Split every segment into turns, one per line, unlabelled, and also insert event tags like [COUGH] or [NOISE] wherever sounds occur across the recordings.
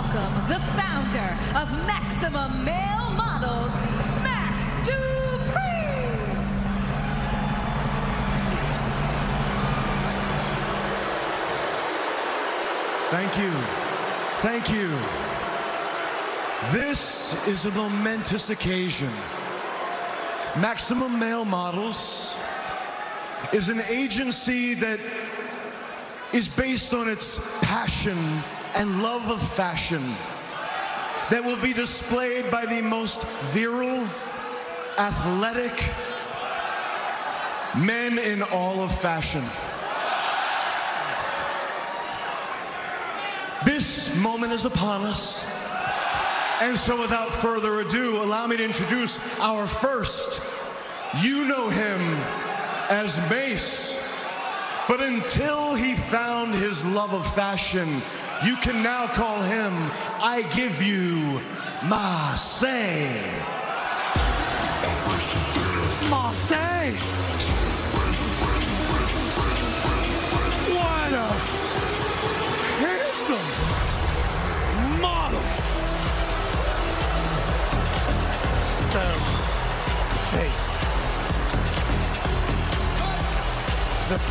welcome the founder of Maximum Male Models, Max Dupri.
Thank you. Thank you. This is a momentous occasion. Maximum Male Models is an agency that is based on its passion and love of fashion that will be displayed by the most virile, athletic men in all of fashion. This moment is upon us. And so without further ado, allow me to introduce our first. You know him as Mace. But until he found his love of fashion, you can now call him I Give You Marseille.
Marseille!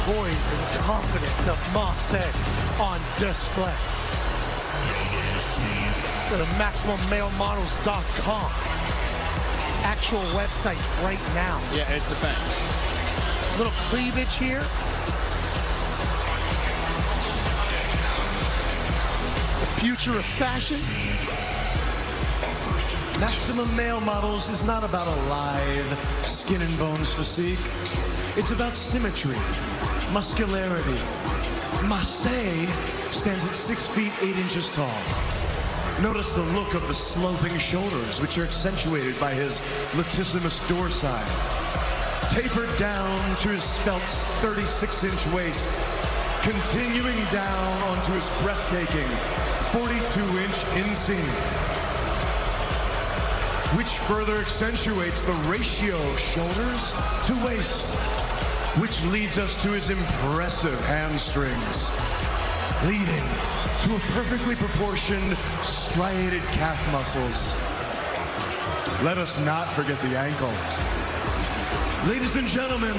Poise and confidence of Marseille on display. Go to MaximumMaleModels.com. Actual website right now.
Yeah, it's a fact.
Little cleavage here. The future of fashion.
Maximum Male Models is not about a lithe, skin and bones physique. It's about symmetry, muscularity. Marseille stands at six feet eight inches tall. Notice the look of the sloping shoulders, which are accentuated by his latissimus dorsi. Tapered down to his spelt's 36-inch waist, continuing down onto his breathtaking 42-inch inseam, which further accentuates the ratio of shoulders to waist, which leads us to his impressive hamstrings, leading to a perfectly proportioned striated calf muscles. Let us not forget the ankle. Ladies and gentlemen,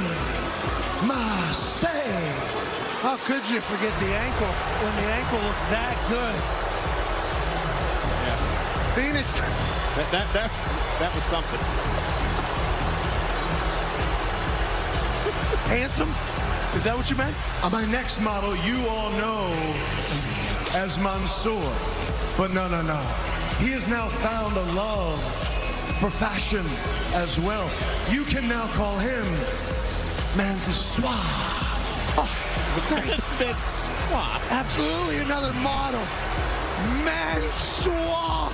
Marseille.
How could you forget the ankle when the ankle looks that good? Phoenix,
That that that that was something.
Handsome? Is that what you meant?
Uh, my next model, you all know as Mansoor. But no, no, no. He has now found a love for fashion as well. You can now call him Mansoor. [LAUGHS]
That's absolutely another model. Mansoir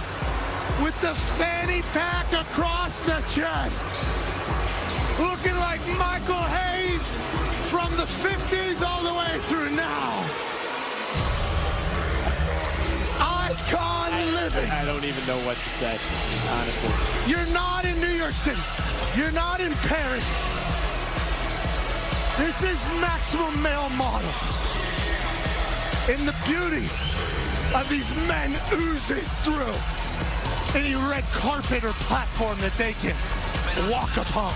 with the fanny pack across the chest. Looking like Michael Hayes from the 50s all the way through now. Icon living.
I don't even know what to say, honestly.
You're not in New York City. You're not in Paris. This is maximum male models. And the beauty of these men oozes through any red carpet or platform that they can walk upon.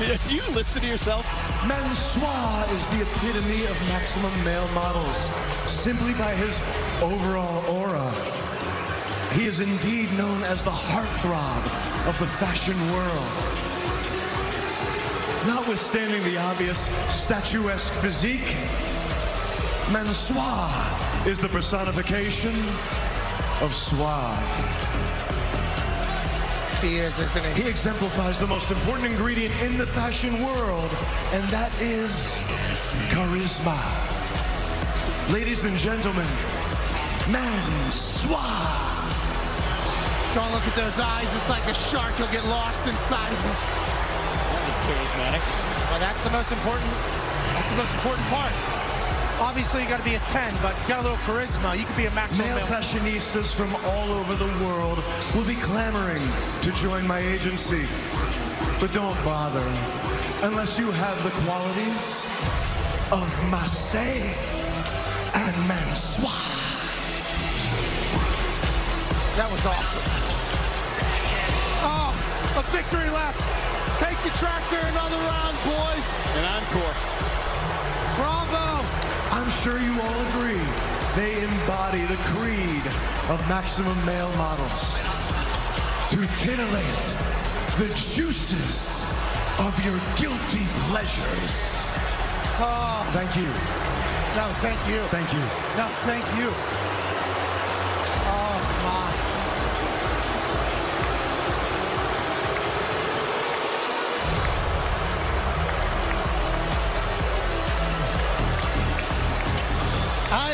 Do you listen to yourself?
Mansoir is the epitome of maximum male models, simply by his overall aura. He is indeed known as the heartthrob of the fashion world. Notwithstanding the obvious statuesque physique, Mansoir is the personification of suave.
He is, isn't he?
He exemplifies the most important ingredient in the fashion world, and that is charisma. Ladies and gentlemen, Mansoir.
Don't look at those eyes. It's like a shark. You'll get lost inside of them.
That was charismatic.
Well, that's the most important. That's the most important part. Obviously, you got to be a 10, but you got a little charisma. You could be a maximum
Male
male.
fashionistas from all over the world will be clamoring to join my agency. But don't bother unless you have the qualities of Marseille and Mansoir.
That was awesome. Oh, a victory lap. Take the tractor another round, boys.
An encore.
Bravo.
I'm sure you all agree they embody the creed of maximum male models. To titillate the juices of your guilty pleasures.
Oh,
Thank you.
no, thank you.
Thank you.
No, thank you.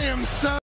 Am so